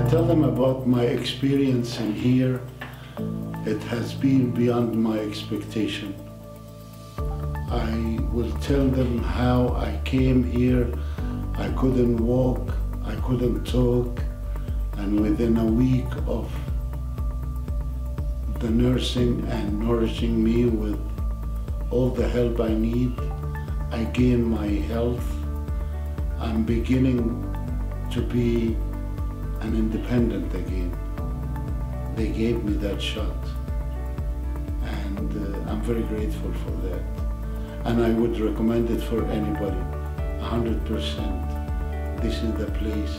tell them about my experience in here, it has been beyond my expectation. I will tell them how I came here. I couldn't walk, I couldn't talk, and within a week of the nursing and nourishing me with all the help I need, I gain my health. I'm beginning to be an independent again. They gave me that shot. And uh, I'm very grateful for that. And I would recommend it for anybody, 100%. This is the place